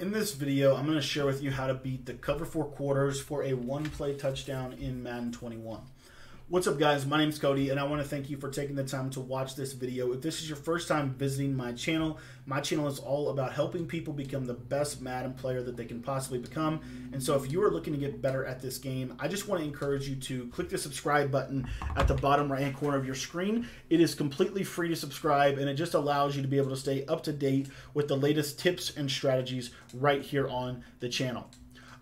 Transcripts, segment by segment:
In this video, I'm going to share with you how to beat the cover four quarters for a one play touchdown in Madden 21. What's up guys, my name is Cody and I want to thank you for taking the time to watch this video. If this is your first time visiting my channel, my channel is all about helping people become the best Madden player that they can possibly become. And so if you are looking to get better at this game, I just want to encourage you to click the subscribe button at the bottom right hand corner of your screen. It is completely free to subscribe and it just allows you to be able to stay up to date with the latest tips and strategies right here on the channel.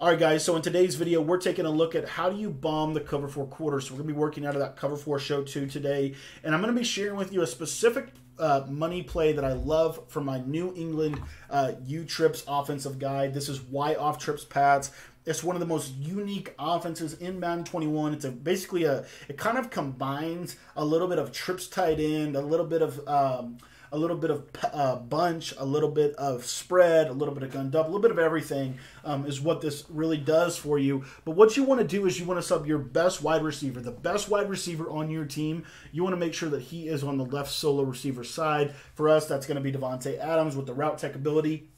All right, guys, so in today's video, we're taking a look at how do you bomb the cover four quarter. So we're going to be working out of that cover four show two today, and I'm going to be sharing with you a specific uh, money play that I love from my New England uh, U Trips offensive guide. This is why off trips pads. It's one of the most unique offenses in Madden 21. It's a, basically a, it kind of combines a little bit of trips tight end, a little bit of, um, a little bit of uh, bunch, a little bit of spread, a little bit of gun double, a little bit of everything um, is what this really does for you. But what you want to do is you want to sub your best wide receiver, the best wide receiver on your team. You want to make sure that he is on the left solo receiver side. For us, that's going to be Davante Adams with the route tech ability.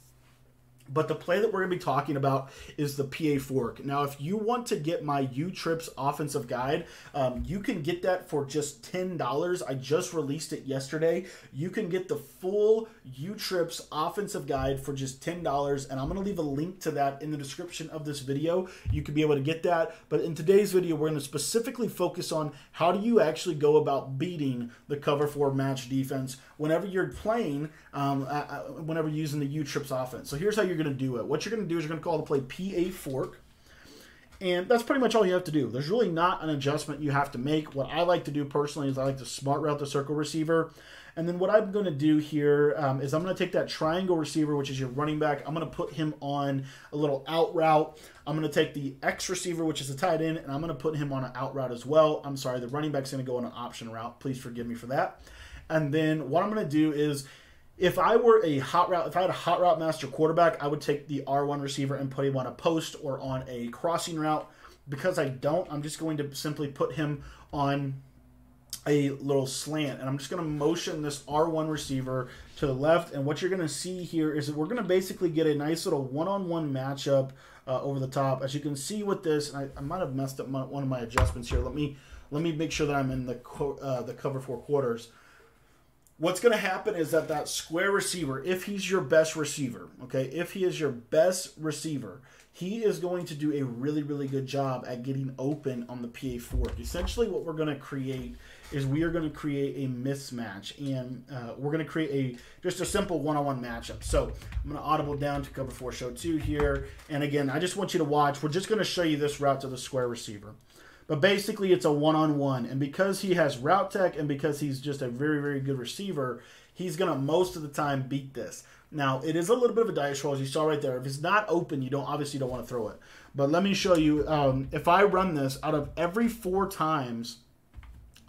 But the play that we're going to be talking about is the PA fork. Now, if you want to get my U Trips offensive guide, um, you can get that for just $10. I just released it yesterday. You can get the full U Trips offensive guide for just $10. And I'm going to leave a link to that in the description of this video. You can be able to get that. But in today's video, we're going to specifically focus on how do you actually go about beating the cover four match defense whenever you're playing, um, uh, whenever using the U Trips offense. So here's how you're going to do it. What you're going to do is you're going to call the play PA fork. And that's pretty much all you have to do. There's really not an adjustment you have to make. What I like to do personally is I like to smart route the circle receiver. And then what I'm going to do here um, is I'm going to take that triangle receiver, which is your running back. I'm going to put him on a little out route. I'm going to take the X receiver, which is a tight end, and I'm going to put him on an out route as well. I'm sorry, the running back's going to go on an option route. Please forgive me for that. And then what I'm going to do is if I were a hot route, if I had a hot route master quarterback, I would take the R1 receiver and put him on a post or on a crossing route. Because I don't, I'm just going to simply put him on a little slant. And I'm just going to motion this R1 receiver to the left. And what you're going to see here is that we're going to basically get a nice little one-on-one matchup uh, over the top. As you can see with this I, I, might have messed up my, one of my adjustments here. Let me let me make sure that I'm in the uh, the cover four quarters what's going to happen is that that square receiver, if he's your best receiver, okay, if he is your best receiver, he is going to do a really, really good job at getting open on the PA fork. Essentially, what we're going to create is we are going to create a mismatch, and uh, we're going to create a just a simple one-on-one matchup. So I'm going to audible down to cover four, show two here, and again, I just want you to watch. We're just going to show you this route to the square receiver. But basically, it's a one on one. And because he has route tech and because he's just a very, very good receiver, he's going to most of the time beat this. Now, it is a little bit of a dice roll, as you saw right there. If it's not open, you don't obviously don't want to throw it. But let me show you. Um, if I run this, out of every four times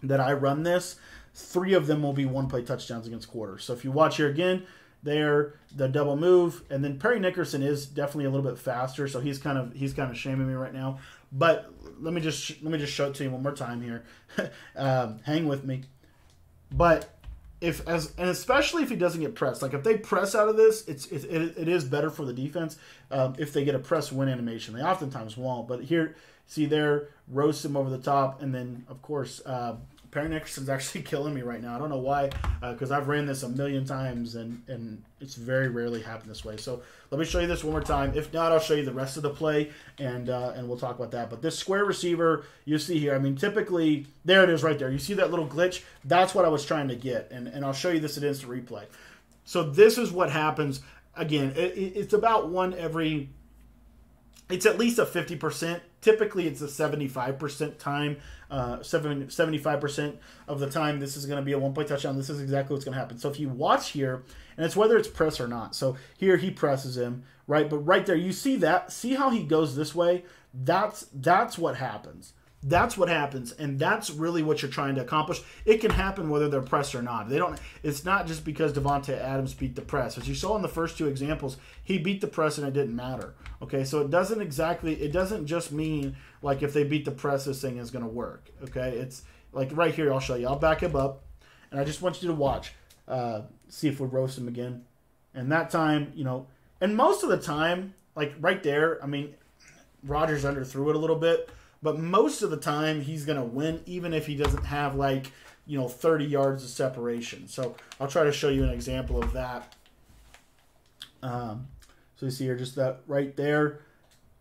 that I run this, three of them will be one play touchdowns against quarters. So if you watch here again, there the double move, and then Parry Nickerson is definitely a little bit faster, so he's kind of he's kind of shaming me right now. But let me just let me just show it to you one more time here. um, hang with me. But if as and especially if he doesn't get pressed, like if they press out of this, it's it, it, it is better for the defense. Um, if they get a press win animation, they oftentimes won't. But here, see there, roast him over the top, and then of course. Uh, Parry Nickerson's actually killing me right now. I don't know why, because uh, I've ran this a million times and and it's very rarely happened this way. So let me show you this one more time. If not, I'll show you the rest of the play and uh, and we'll talk about that. But this square receiver you see here, I mean, typically there it is right there. You see that little glitch? That's what I was trying to get, and and I'll show you this at instant replay. So this is what happens. Again, it, it's about one every it's at least a 50%. Typically, it's a 75% time. Uh, 75% of the time, this is going to be a one point touchdown. This is exactly what's going to happen. So if you watch here, and it's whether it's press or not. So here he presses him, right? But right there, you see that? See how he goes this way? That's that's what happens. That's what happens, and that's really what you're trying to accomplish. It can happen whether they're pressed or not. They don't. It's not just because Davante Adams beat the press. As you saw in the first two examples, he beat the press and it didn't matter. Okay, so it doesn't exactly. It doesn't just mean like if they beat the press, this thing is going to work. Okay, it's like right here. I'll show you. I'll back him up, and I just want you to watch. Uh, see if we roast him again. And that time, you know, And most of the time, like right there, I mean, Rodgers underthrew it a little bit, but most of the time he's going to win, even if he doesn't have like, you know, 30 yards of separation. So I'll try to show you an example of that. Um, so you see here, just that right there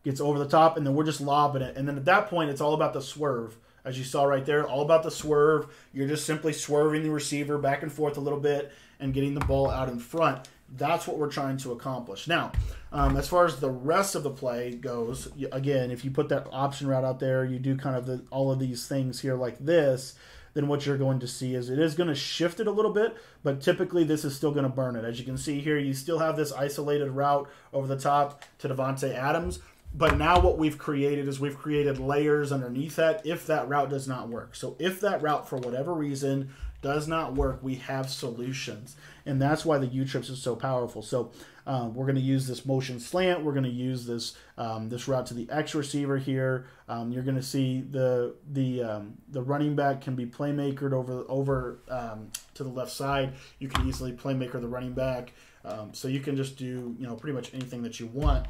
gets over the top, and then we're just lobbing it. And then at that point, it's all about the swerve. As you saw right there, all about the swerve. You're just simply swerving the receiver back and forth a little bit and getting the ball out in front. That's what we're trying to accomplish. Now, um, as far as the rest of the play goes, again, if you put that option route out there, you do kind of the, all of these things here like this, then what you're going to see is it is going to shift it a little bit, but typically this is still going to burn it. As you can see here, you still have this isolated route over the top to Davante Adams, but now what we've created is we've created layers underneath that if that route does not work. So if that route, for whatever reason, does not work, we have solutions. And that's why the U-trips is so powerful. So um, we're going to use this motion slant. We're going to use this um, this route to the X receiver here. Um, you're going to see the the um, the running back can be playmakered over over um, to the left side. You can easily playmaker the running back. Um, so you can just do you know pretty much anything that you want.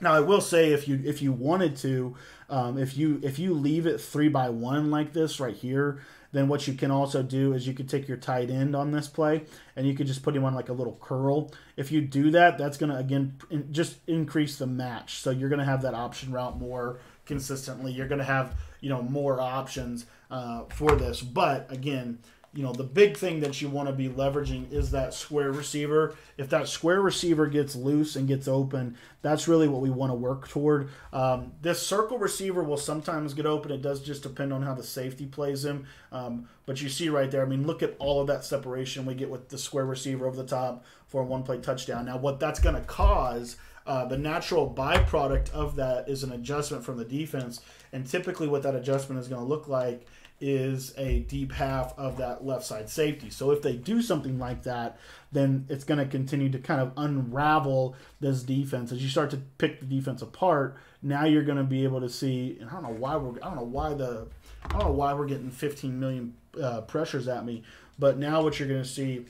Now I will say if you if you wanted to, if you if you leave it three by one like this right here, then what you can also do is you could take your tight end on this play and you could just put him on like a little curl. If you do that, that's gonna again just increase the match. So you're gonna have that option route more consistently. You're gonna have you know more options uh, for this, but again you know, the big thing that you want to be leveraging is that square receiver. If that square receiver gets loose and gets open, that's really what we want to work toward. Um, this circle receiver will sometimes get open. It does just depend on how the safety plays him. Um, but you see right there, I mean, look at all of that separation we get with the square receiver over the top for a one play touchdown. Now, what that's going to cause. Uh, the natural byproduct of that is an adjustment from the defense, and typically, what that adjustment is going to look like is a deep half of that left side safety. So if they do something like that, then it's going to continue to kind of unravel this defense as you start to pick the defense apart. Now you're going to be able to see. And I don't know why we're. I don't know why the. I don't know why we're getting 15 million uh, pressures at me, but now what you're going to see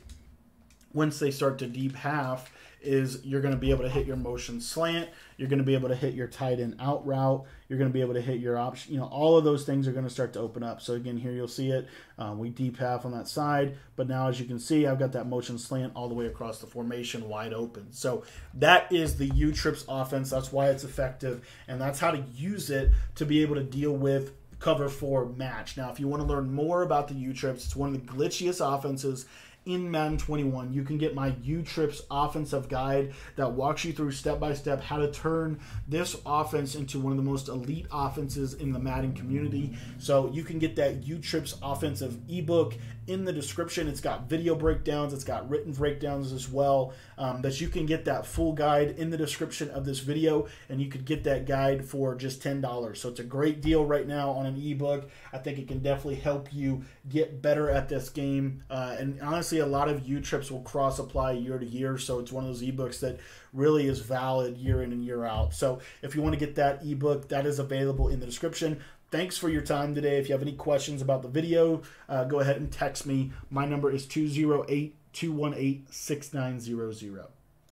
once they start to deep half is you're going to be able to hit your motion slant. You're going to be able to hit your tight end out route. You're going to be able to hit your option. You know, all of those things are going to start to open up. So again, here you'll see it. Uh, we deep half on that side, but now as you can see, I've got that motion slant all the way across the formation wide open. So that is the U trips offense. That's why it's effective, and that's how to use it to be able to deal with cover four match. Now, if you want to learn more about the U trips, it's one of the glitchiest offenses in Madden 21. You can get my U Trips offensive guide that walks you through step by step how to turn this offense into one of the most elite offenses in the Madden community. So you can get that U Trips offensive ebook in the description. It's got video breakdowns, it's got written breakdowns as well. Um, that you can get that full guide in the description of this video, and you could get that guide for just $10. So it's a great deal right now on an ebook. I think it can definitely help you get better at this game. Uh, and honestly, a lot of U trips will cross apply year to year. So it's one of those ebooks that really is valid year in and year out. So if you want to get that ebook, that is available in the description. Thanks for your time today. If you have any questions about the video, uh, go ahead and text me. My number is 208 218 6900.